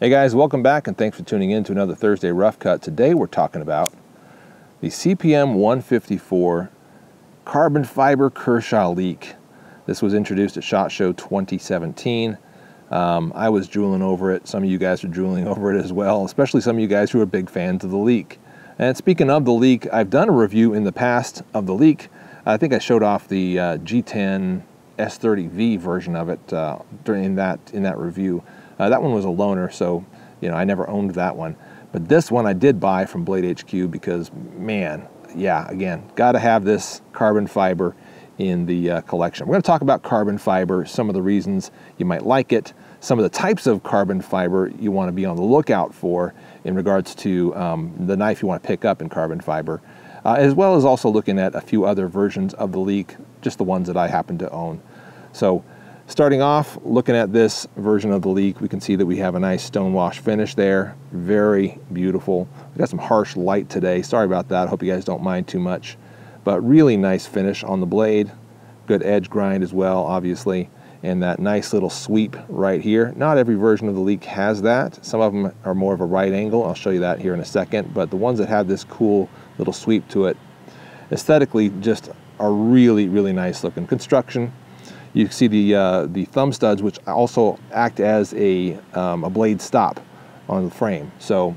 Hey guys, welcome back and thanks for tuning in to another Thursday Rough Cut. Today we're talking about the CPM 154 carbon fiber Kershaw Leek. This was introduced at SHOT Show 2017. Um, I was drooling over it. Some of you guys are drooling over it as well, especially some of you guys who are big fans of the Leek. And speaking of the Leek, I've done a review in the past of the Leek. I think I showed off the uh, G10 S30V version of it uh, during that in that review. Uh, that one was a loaner, so you know I never owned that one. But this one I did buy from Blade HQ because man, yeah, again, got to have this carbon fiber in the uh, collection. We're going to talk about carbon fiber, some of the reasons you might like it, some of the types of carbon fiber you want to be on the lookout for in regards to um, the knife you want to pick up in carbon fiber, uh, as well as also looking at a few other versions of the Leek, just the ones that I happen to own. So Starting off, looking at this version of the Leek, we can see that we have a nice stone wash finish there. Very beautiful. We got some harsh light today. Sorry about that. I hope you guys don't mind too much. But really nice finish on the blade. Good edge grind as well, obviously. And that nice little sweep right here. Not every version of the Leek has that. Some of them are more of a right angle. I'll show you that here in a second. But the ones that have this cool little sweep to it, aesthetically just are really, really nice looking. Construction, you see the, uh, the thumb studs, which also act as a, um, a blade stop on the frame. So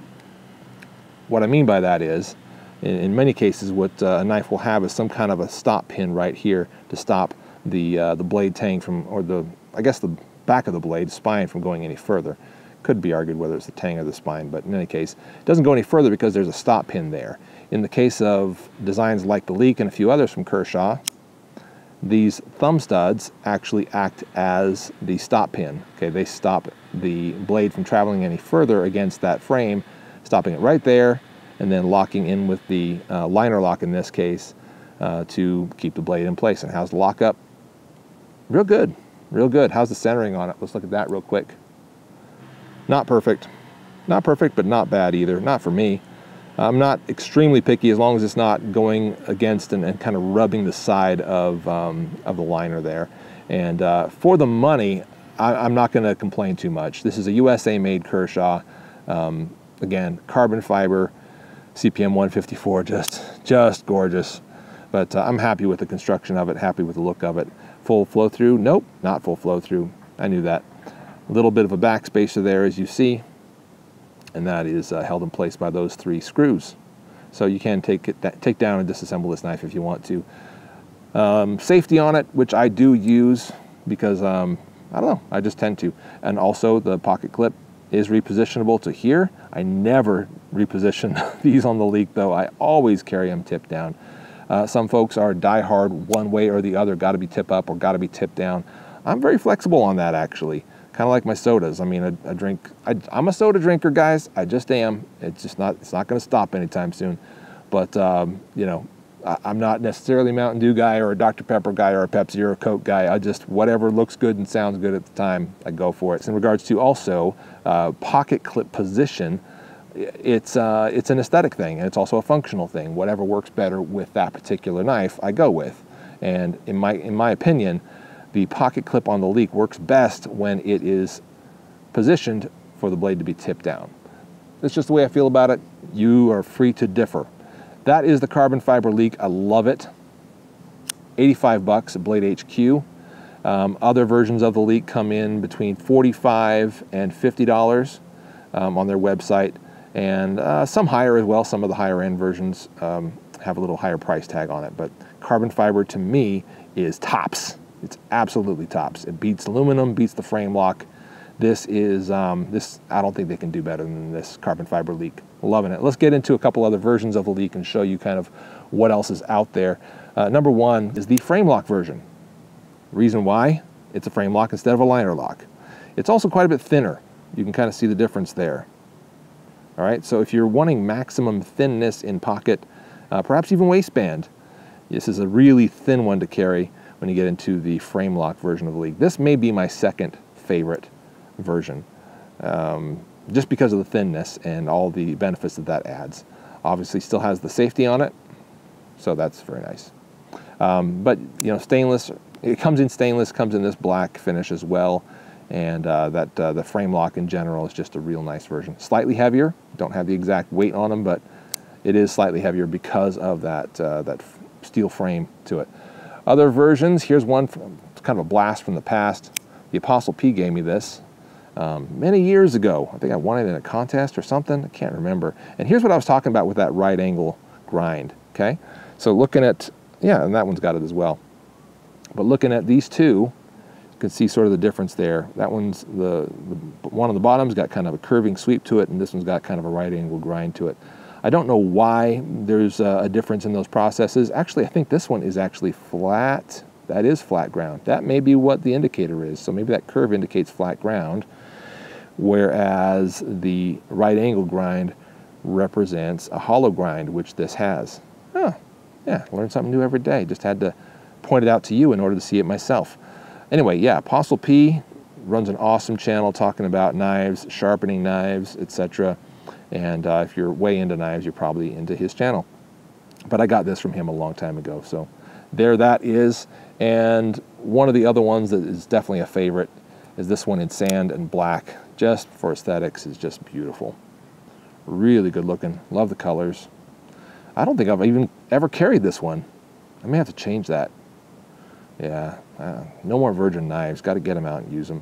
what I mean by that is, in, in many cases, what uh, a knife will have is some kind of a stop pin right here to stop the, uh, the blade tang from, or the, I guess the back of the blade, spine from going any further. Could be argued whether it's the tang or the spine, but in any case, it doesn't go any further because there's a stop pin there. In the case of designs like the Leek and a few others from Kershaw, these thumb studs actually act as the stop pin. Okay, they stop the blade from traveling any further against that frame, stopping it right there, and then locking in with the uh, liner lock in this case uh, to keep the blade in place. And how's the lockup? Real good, real good. How's the centering on it? Let's look at that real quick. Not perfect, not perfect, but not bad either. Not for me. I'm not extremely picky as long as it's not going against and, and kind of rubbing the side of, um, of the liner there. And uh, for the money, I, am not going to complain too much. This is a USA made Kershaw. Um, again, carbon fiber, CPM 154, just, just gorgeous. But uh, I'm happy with the construction of it, happy with the look of it. Full flow through? Nope, not full flow through. I knew that. A little bit of a backspacer there as you see and that is uh, held in place by those three screws. So you can take it, take down and disassemble this knife if you want to. Um, safety on it, which I do use because um, I don't know, I just tend to. And also the pocket clip is repositionable to here. I never reposition these on the Leek though. I always carry them tip down. Uh, some folks are die hard one way or the other, gotta be tip up or gotta be tip down. I'm very flexible on that actually kind of like my sodas. I mean, I, I drink, I, am a soda drinker, guys. I just am. It's just not, it's not going to stop anytime soon. But, um, you know, I, am not necessarily a Mountain Dew guy or a Dr. Pepper guy or a Pepsi or a Coke guy. I just, whatever looks good and sounds good at the time, I go for it. In regards to also uh, pocket clip position, it's, uh, it's an aesthetic thing and it's also a functional thing. Whatever works better with that particular knife, I go with. And in my, in my opinion, the pocket clip on the Leek works best when it is positioned for the blade to be tipped down. That's just the way I feel about it. You are free to differ. That is the carbon fiber Leek. I love it. 85 bucks at Blade HQ. Um, other versions of the Leek come in between 45 and $50 um, on their website, and uh, some higher as well. Some of the higher end versions um, have a little higher price tag on it, but carbon fiber to me is tops. It's absolutely tops. It beats aluminum, beats the frame lock. This is, um, this, I don't think they can do better than this carbon fiber Leek. Loving it. Let's get into a couple other versions of the Leek and show you kind of what else is out there. Uh, number one is the frame lock version. Reason why? It's a frame lock instead of a liner lock. It's also quite a bit thinner. You can kind of see the difference there. All right, so if you're wanting maximum thinness in pocket, uh, perhaps even waistband, this is a really thin one to carry when you get into the frame lock version of the Leek. This may be my second favorite version, um, just because of the thinness and all the benefits that that adds. Obviously still has the safety on it, so that's very nice. Um, but you know, stainless, it comes in stainless, comes in this black finish as well. and uh, that uh, the frame lock in general is just a real nice version. Slightly heavier, don't have the exact weight on them, but it is slightly heavier because of that, uh, that steel frame to it. Other versions, here's one, from, it's kind of a blast from the past. The Apostle P gave me this um, many years ago. I think I won it in a contest or something, I can't remember. And here's what I was talking about with that right angle grind, okay? So looking at, yeah, and that one's got it as well. But looking at these two, you can see sort of the difference there. That one's, the, the one on the bottom's got kind of a curving sweep to it, and this one's got kind of a right angle grind to it. I don't know why there's a difference in those processes. Actually, I think this one is actually flat. That is flat ground. That may be what the indicator is. So maybe that curve indicates flat ground, whereas the right angle grind represents a hollow grind, which this has. Oh, yeah, learn something new every day. Just had to point it out to you in order to see it myself. Anyway, yeah, Apostle P runs an awesome channel talking about knives, sharpening knives, etc. And uh, if you're way into knives, you're probably into his channel. But I got this from him a long time ago. So there that is. And one of the other ones that is definitely a favorite is this one in sand and black. Just for aesthetics is just beautiful. Really good looking. Love the colors. I don't think I've even ever carried this one. I may have to change that. Yeah, uh, no more virgin knives. Got to get them out and use them.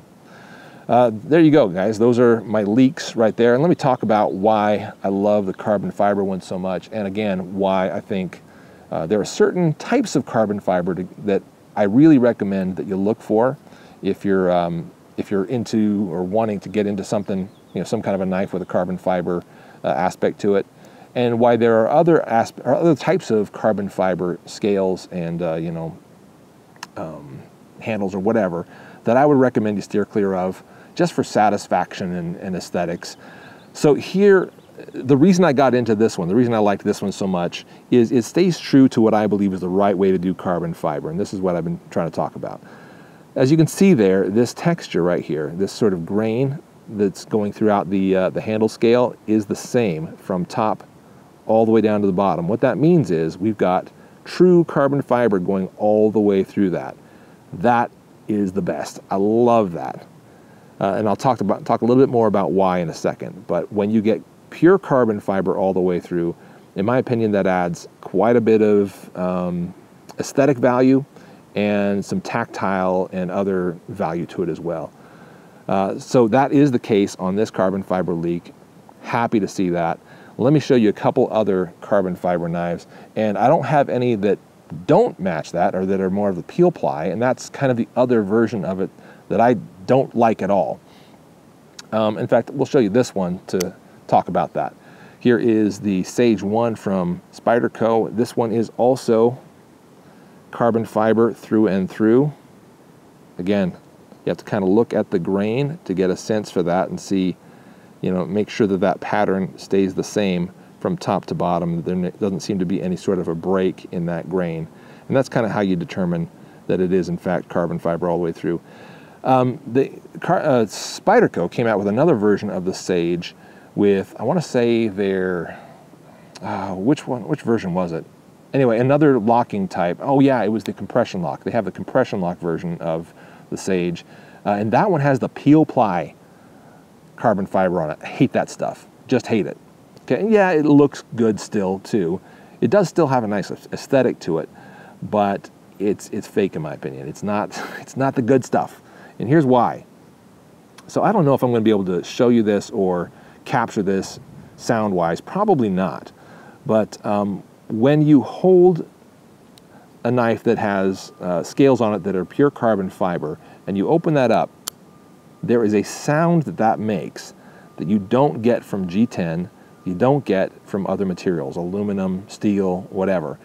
Uh, there you go, guys. Those are my Leeks right there. And let me talk about why I love the carbon fiber one so much. And again, why I think uh, there are certain types of carbon fiber to, that I really recommend that you look for if you're, um, if you're into or wanting to get into something, you know, some kind of a knife with a carbon fiber uh, aspect to it. And why there are other, asp- other types of carbon fiber scales and, uh, you know, um, handles or whatever that I would recommend you steer clear of just for satisfaction and, and aesthetics. So here, the reason I got into this one, the reason I liked this one so much, is it stays true to what I believe is the right way to do carbon fiber, and this is what I've been trying to talk about. As you can see there, this texture right here, this sort of grain that's going throughout the, uh, the handle scale is the same from top all the way down to the bottom. What that means is we've got true carbon fiber going all the way through that. That is the best. I love that. Uh, and I'll talk about talk a little bit more about why in a second. But when you get pure carbon fiber all the way through, in my opinion, that adds quite a bit of um, aesthetic value and some tactile and other value to it as well. Uh, so that is the case on this carbon fiber Leek. Happy to see that. Let me show you a couple other carbon fiber knives. And I don't have any that don't match that or that are more of the peel ply. And that's kind of the other version of it that I don't like at all. Um, in fact, we'll show you this one to talk about that. Here is the Sage 1 from Spyderco. This one is also carbon fiber through and through. Again, you have to kind of look at the grain to get a sense for that and see, you know, make sure that that pattern stays the same from top to bottom. There doesn't seem to be any sort of a break in that grain. And that's kind of how you determine that it is in fact carbon fiber all the way through. Um, the uh, Spyderco came out with another version of the Sage with, I want to say their, uh, which one, which version was it? Anyway, another locking type. Oh yeah, it was the compression lock. They have the compression lock version of the Sage. Uh, and that one has the peel ply carbon fiber on it. I hate that stuff. Just hate it. Okay, yeah, it looks good still too. It does still have a nice aesthetic to it, but it's it's fake in my opinion. It's not it's not the good stuff. And here's why. So I don't know if I'm going to be able to show you this or capture this sound wise. Probably not. But um, when you hold a knife that has uh, scales on it that are pure carbon fiber and you open that up, there is a sound that that makes that you don't get from G10, you don't get from other materials, aluminum, steel, whatever.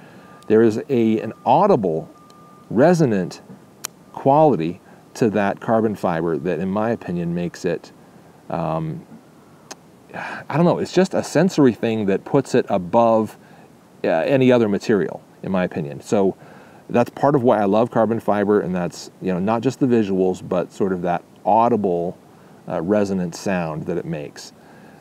There is a, an audible, resonant quality to that carbon fiber that, in my opinion, makes it, um, I don't know, it's just a sensory thing that puts it above uh, any other material, in my opinion. So that's part of why I love carbon fiber, and that's, you know, not just the visuals, but sort of that audible uh, resonant sound that it makes.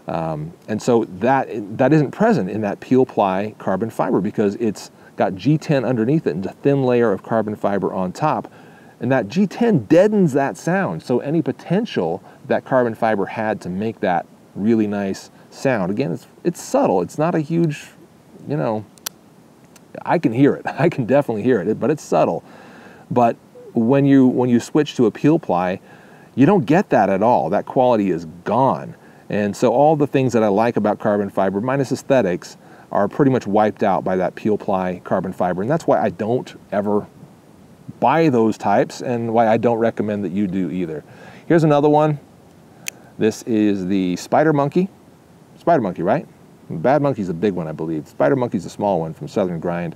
Um, and so that that isn't present in that peel ply carbon fiber because it's got G10 underneath it and a thin layer of carbon fiber on top And that G10 deadens that sound. So any potential that carbon fiber had to make that really nice sound, again, it's, it's subtle. It's not a huge, you know, I can hear it. I can definitely hear it, but it's subtle. But when you, when you switch to a peel ply, you don't get that at all. That quality is gone. And so all the things that I like about carbon fiber, minus aesthetics, are pretty much wiped out by that peel ply carbon fiber. And that's why I don't ever buy those types and why I don't recommend that you do either. Here's another one. This is the Spider Monkey. Spider Monkey, right? Bad Monkey's a big one, I believe. Spider Monkey's a small one from Southern Grind.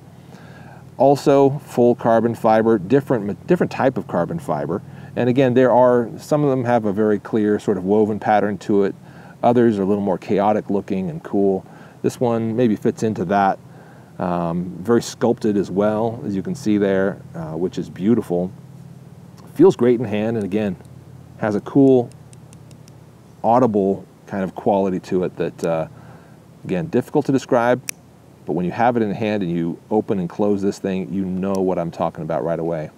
Also full carbon fiber, different, different type of carbon fiber. And again, there are, some of them have a very clear sort of woven pattern to it. Others are a little more chaotic looking and cool. This one maybe fits into that. Um, very sculpted as well, as you can see there, uh, which is beautiful. Feels great in hand, and again, has a cool, audible kind of quality to it that, uh, again, difficult to describe, but when you have it in hand and you open and close this thing, you know what I'm talking about right away.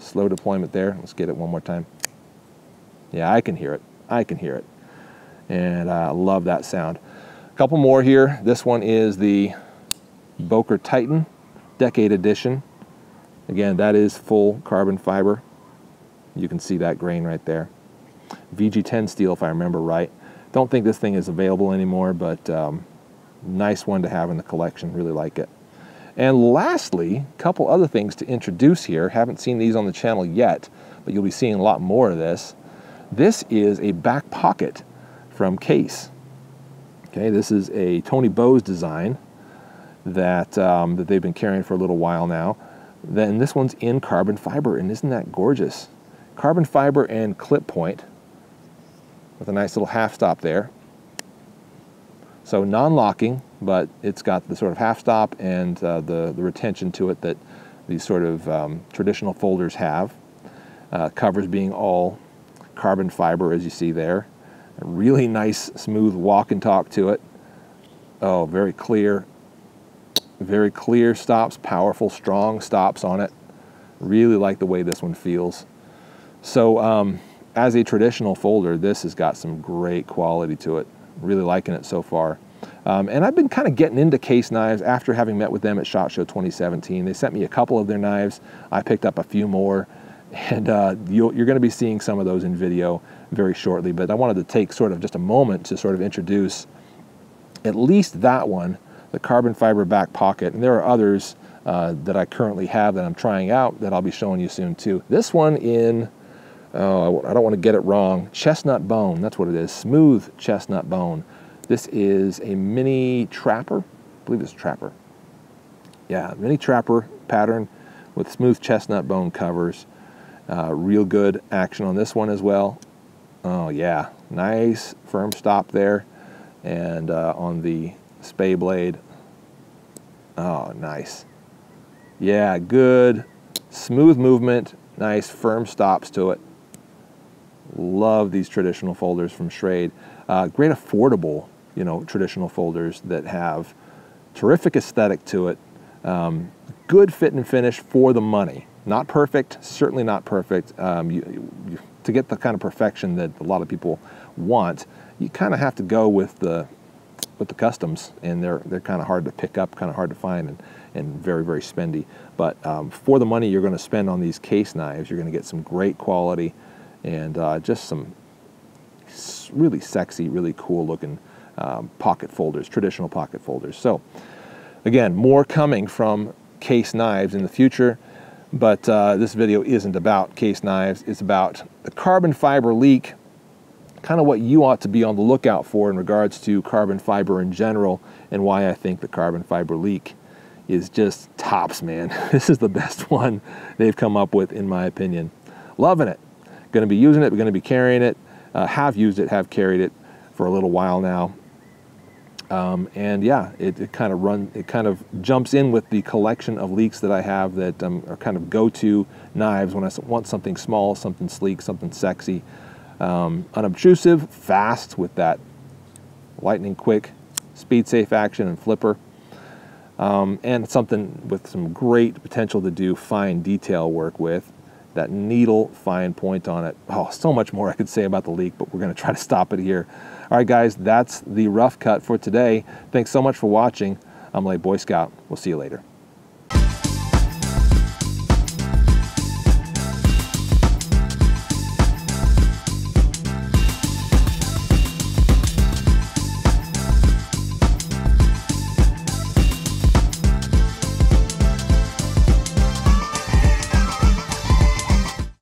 slow deployment there. Let's get it one more time. Yeah, I can hear it. I can hear it. And I uh, love that sound. A couple more here. This one is the Boker Titan Decade Edition. Again, that is full carbon fiber. You can see that grain right there. VG10 steel, if I remember right. Don't think this thing is available anymore, but um, nice one to have in the collection. Really like it. And lastly, a couple other things to introduce here. Haven't seen these on the channel yet, but you'll be seeing a lot more of this. This is a back pocket from Case. Okay, this is a Tony Bose design that, um, that they've been carrying for a little while now. Then this one's in carbon fiber, and isn't that gorgeous? Carbon fiber and clip point with a nice little half stop there. So non-locking, but it's got the sort of half stop and uh, the, the retention to it that these sort of um, traditional folders have. Uh, covers being all carbon fiber, as you see there. A really nice, smooth walk and talk to it. Oh, very clear. Very clear stops, powerful, strong stops on it. Really like the way this one feels. So um, as a traditional folder, this has got some great quality to it. Really liking it so far. Um, and I've been kind of getting into case knives after having met with them at SHOT Show 2017. They sent me a couple of their knives. I picked up a few more. And uh, you're going to be seeing some of those in video very shortly. But I wanted to take sort of just a moment to sort of introduce at least that one, the carbon fiber back pocket. And there are others uh, that I currently have that I'm trying out that I'll be showing you soon too. This one in, oh, I don't want to get it wrong, chestnut bone, that's what it is, smooth chestnut bone. This is a mini trapper, I believe it's a trapper. Yeah, mini trapper pattern with smooth chestnut bone covers. Uh, real good action on this one as well. Oh yeah, nice firm stop there. And uh, on the spay blade, oh nice. Yeah, good, smooth movement, nice firm stops to it. Love these traditional folders from Schrade. Uh, great affordable, you know, traditional folders that have terrific aesthetic to it. Um, good fit and finish for the money. Not perfect, certainly not perfect. Um, you, you, to get the kind of perfection that a lot of people want, you kind of have to go with the with the customs, and they're they're kind of hard to pick up, kind of hard to find, and and very very spendy. But um, for the money you're going to spend on these case knives, you're going to get some great quality, and uh, just some really sexy, really cool looking um, pocket folders, traditional pocket folders. So again, more coming from case knives in the future. But uh, this video isn't about case knives. It's about the carbon fiber Leek, kind of what you ought to be on the lookout for in regards to carbon fiber in general and why I think the carbon fiber Leek is just tops, man. This is the best one they've come up with, in my opinion. Loving it. Going to be using it, going to be carrying it, uh, have used it, have carried it for a little while now. Um, and yeah, it, it, kind of run, it kind of jumps in with the collection of leeks that I have that um, are kind of go-to knives when I want something small, something sleek, something sexy, um, unobtrusive, fast with that lightning quick, speed safe action and flipper. um, and something with some great potential to do fine detail work with. That needle fine point on it. Oh, so much more I could say about the Leek, but we're going to try to stop it here. All right, guys, that's the rough cut for today. Thanks so much for watching. I'm Late Boy Scout. We'll see you later.